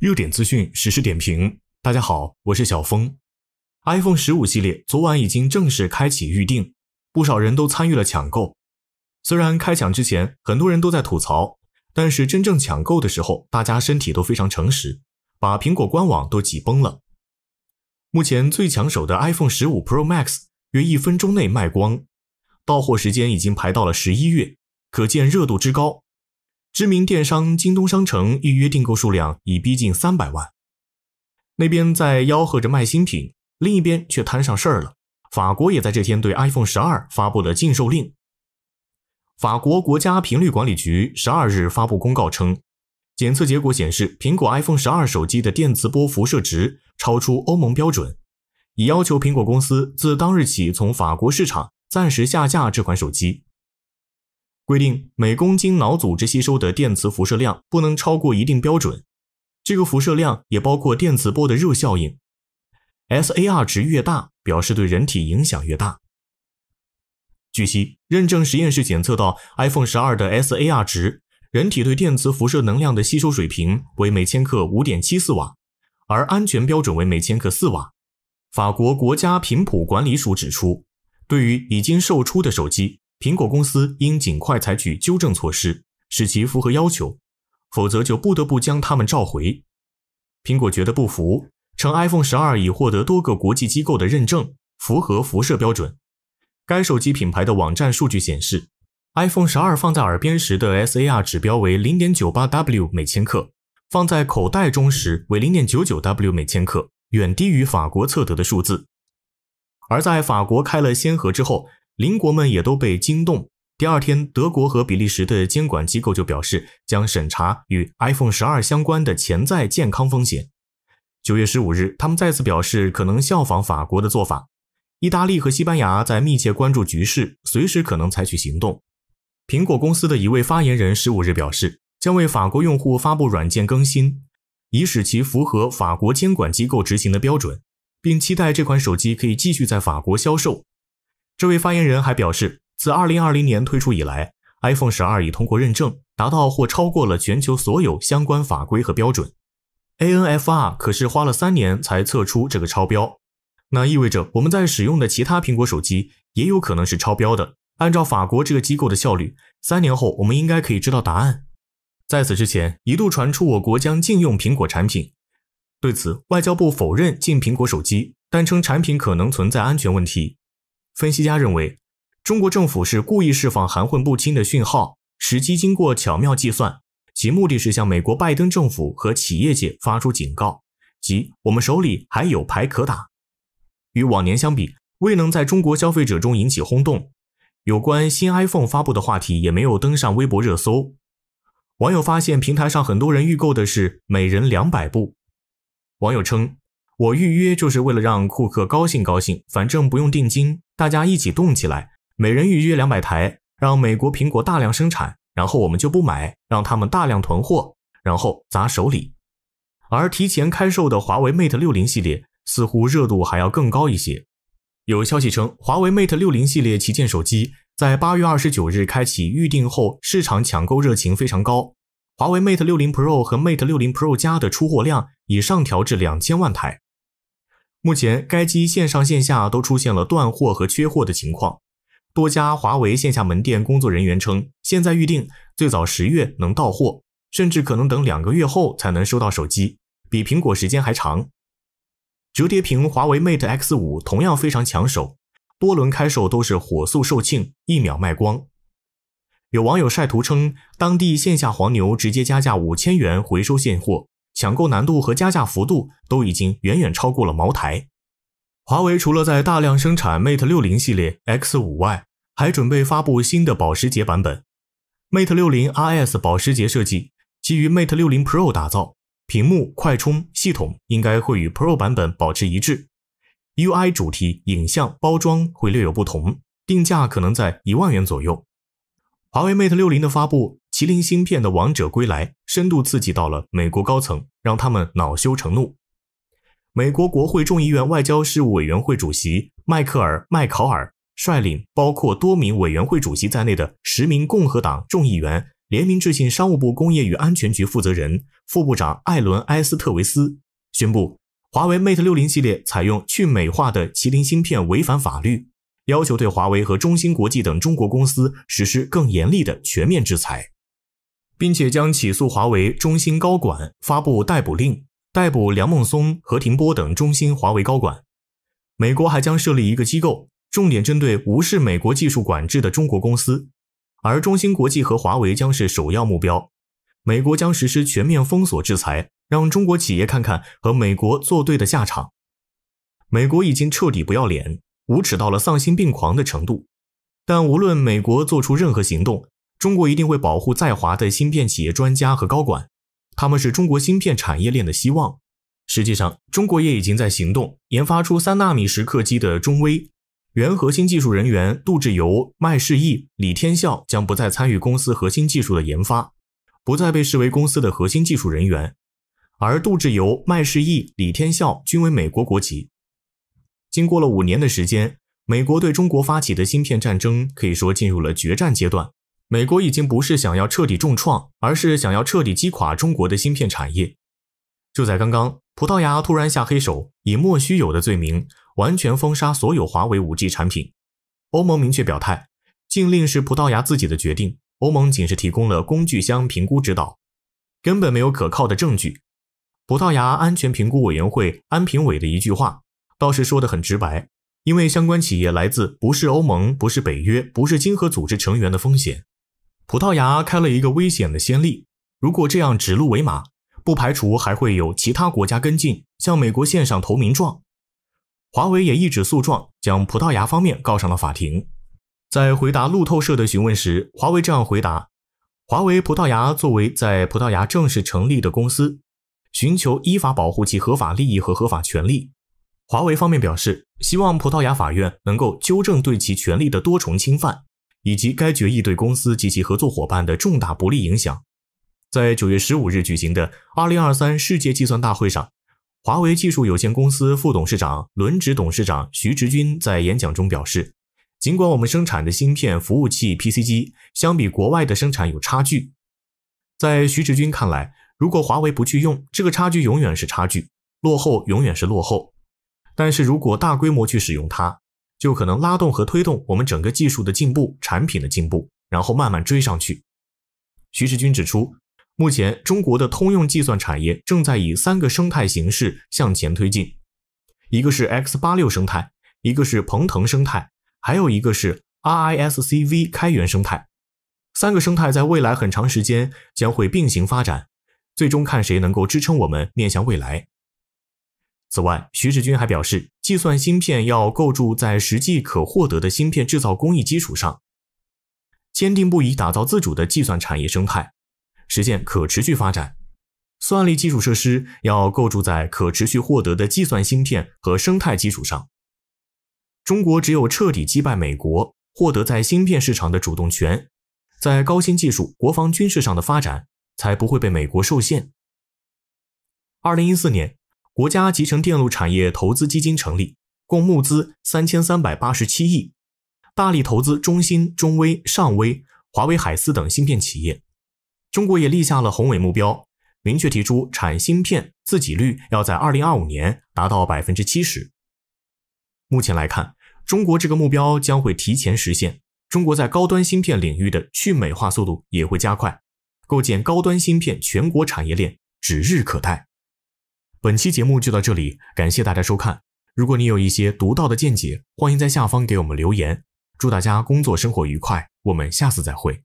热点资讯实时点评，大家好，我是小峰。iPhone 十五系列昨晚已经正式开启预定，不少人都参与了抢购。虽然开抢之前很多人都在吐槽，但是真正抢购的时候，大家身体都非常诚实，把苹果官网都挤崩了。目前最抢手的 iPhone 十五 Pro Max 约一分钟内卖光，到货时间已经排到了十一月，可见热度之高。知名电商京东商城预约订购数量已逼近三百万，那边在吆喝着卖新品，另一边却摊上事儿了。法国也在这天对 iPhone 十二发布了禁售令。法国国家频率管理局十二日发布公告称，检测结果显示，苹果 iPhone 十二手机的电磁波辐射值超出欧盟标准，已要求苹果公司自当日起从法国市场暂时下架这款手机。规定每公斤脑组织吸收的电磁辐射量不能超过一定标准，这个辐射量也包括电磁波的热效应。SAR 值越大，表示对人体影响越大。据悉，认证实验室检测到 iPhone 十二的 SAR 值，人体对电磁辐射能量的吸收水平为每千克五点七四瓦，而安全标准为每千克四瓦。法国国家频谱管理署指出，对于已经售出的手机。苹果公司应尽快采取纠正措施，使其符合要求，否则就不得不将它们召回。苹果觉得不服，称 iPhone 十二已获得多个国际机构的认证，符合辐射标准。该手机品牌的网站数据显示，iPhone 十二放在耳边时的 SAR 指标为零点九八 W 每千克，放在口袋中时为零点九九 W 每千克，远低于法国测得的数字。而在法国开了先河之后。邻国们也都被惊动。第二天，德国和比利时的监管机构就表示将审查与 iPhone 十二相关的潜在健康风险。九月十五日，他们再次表示可能效仿法国的做法。意大利和西班牙在密切关注局势，随时可能采取行动。苹果公司的一位发言人十五日表示，将为法国用户发布软件更新，以使其符合法国监管机构执行的标准，并期待这款手机可以继续在法国销售。这位发言人还表示，自2020年推出以来，iPhone 12已通过认证，达到或超过了全球所有相关法规和标准。ANFR 可是花了三年才测出这个超标，那意味着我们在使用的其他苹果手机也有可能是超标的。按照法国这个机构的效率，三年后我们应该可以知道答案。在此之前，一度传出我国将禁用苹果产品，对此，外交部否认禁苹果手机，但称产品可能存在安全问题。分析家认为，中国政府是故意释放含混不清的讯号，时机经过巧妙计算，其目的是向美国拜登政府和企业界发出警告，即我们手里还有牌可打。与往年相比，未能在中国消费者中引起轰动，有关新 iPhone 发布的话题也没有登上微博热搜。网友发现平台上很多人预购的是每人两百部。网友称。我预约就是为了让库克高兴高兴，反正不用定金，大家一起动起来，每人预约两百台，让美国苹果大量生产，然后我们就不买，让他们大量囤货，然后砸手里。而提前开售的华为 Mate 六零系列似乎热度还要更高一些。有消息称，华为 Mate 六零系列旗舰手机在八月二十九日开启预定后，市场抢购热情非常高。华为 Mate 六零 Pro 和 Mate 六零 Pro 加的出货量已上调至两千万台。目前，该机线上线下都出现了断货和缺货的情况。多家华为线下门店工作人员称，现在预定最早十月能到货，甚至可能等两个月后才能收到手机，比苹果时间还长。折叠屏华为 Mate X 五同样非常抢手，多轮开售都是火速售罄，一秒卖光。有网友晒图称，当地线下黄牛直接加价五千元回收现货。抢购难度和加价幅度都已经远远超过了茅台。华为除了在大量生产 Mate 六零系列 X 五外，还准备发布新的保时捷版本。Mate 六零 RS 保时捷设计基于 Mate 六零 Pro 打造，屏幕、快充、系统应该会与 Pro 版本保持一致。UI 主题、影像、包装会略有不同，定价可能在一万元左右。华为 Mate 六零的发布。麒麟芯片的王者归来，深度刺激到了美国高层，让他们恼羞成怒。美国国会众议院外交事务委员会主席迈克尔·麦考尔率领包括多名委员会主席在内的十名共和党众议员联名致信商务部工业与安全局负责人、副部长艾伦·埃斯特维斯，宣布华为 Mate 60系列采用去美化的麒麟芯片违反法律，要求对华为和中芯国际等中国公司实施更严厉的全面制裁，并且将起诉华为、中芯高管，发布逮捕令，逮捕梁孟松、何庭波等中芯、华为高管。美国还将设立一个机构。重点针对无视美国技术管制的中国公司，而中芯国际和华为将是首要目标。美国将实施全面封锁制裁，让中国企业看看和美国作对的下场。美国已经彻底不要脸、无耻到了丧心病狂的程度。但无论美国做出任何行动，中国一定会保护在华的芯片企业专家和高管，他们是中国芯片产业链的希望。实际上，中国也已经在行动，研发出三纳米时刻机的中微。原核心技术人员杜志游、麦世义、李天笑将不再参与公司核心技术的研发，不再被视为公司的核心技术人员。而杜志游、麦世义、李天笑均为美国国籍。经过了五年的时间，美国对中国发起的芯片战争可以说进入了决战阶段。美国已经不是想要彻底重创，而是想要彻底击垮中国的芯片产业。就在刚刚，葡萄牙突然下黑手，以莫须有的罪名。完全封杀所有华为 5G 产品。欧盟明确表态，禁令是葡萄牙自己的决定，欧盟仅是提供了工具箱评估指导，根本没有可靠的证据。葡萄牙安全评估委员会安评委的一句话倒是说得很直白，因为相关企业来自不是欧盟、不是北约、不是经合组织成员的风险。葡萄牙开了一个危险的先例，如果这样指鹿为马，不排除还会有其他国家跟进，向美国献上投名状。华为也一纸诉状将葡萄牙方面告上了法庭。在回答路透社的询问时，华为这样回答：“华为葡萄牙作为在葡萄牙正式成立的公司，寻求依法保护其合法利益和合法权利。华为方面表示，希望葡萄牙法院能够纠正对其权利的多重侵犯，以及该决议对公司及其合作伙伴的重大不利影响。”在九月十五日举行的二零二三世界计算大会上。华为技术有限公司副董事长、轮值董事长徐直军在演讲中表示，尽管我们生产的芯片、服务器、PC 机相比国外的生产有差距，在徐直军看来，如果华为不去用这个差距，永远是差距，落后永远是落后。但是如果大规模去使用它，就可能拉动和推动我们整个技术的进步、产品的进步，然后慢慢追上去。徐世军指出。目前，中国的通用计算产业正在以三个生态形式向前推进，一个是 X 八六生态，一个是鹏腾生态，还有一个是 RISC-V 开源生态。三个生态在未来很长时间将会并行发展，最终看谁能够支撑我们面向未来。此外，徐志军还表示，计算芯片要构筑在实际可获得的芯片制造工艺基础上，坚定不移打造自主的计算产业生态。实现可持续发展，算力基础设施要构筑在可持续获得的计算芯片和生态基础上。中国只有彻底击败美国，获得在芯片市场的主动权，在高新技术、国防军事上的发展，才不会被美国受限。二零一四年，国家集成电路产业投资基金成立，共募资三千三百八十七亿，大力投资中芯、中微、上微、华为海思等芯片企业。中国也立下了宏伟目标，明确提出产芯片自给率要在二零二五年达到百分之七十。目前来看，中国这个目标将会提前实现。中国在高端芯片领域的去美化速度也会加快，构建高端芯片全国产业链指日可待。本期节目就到这里，感谢大家收看。如果你有一些独到的见解，欢迎在下方给我们留言。祝大家工作生活愉快，我们下次再会。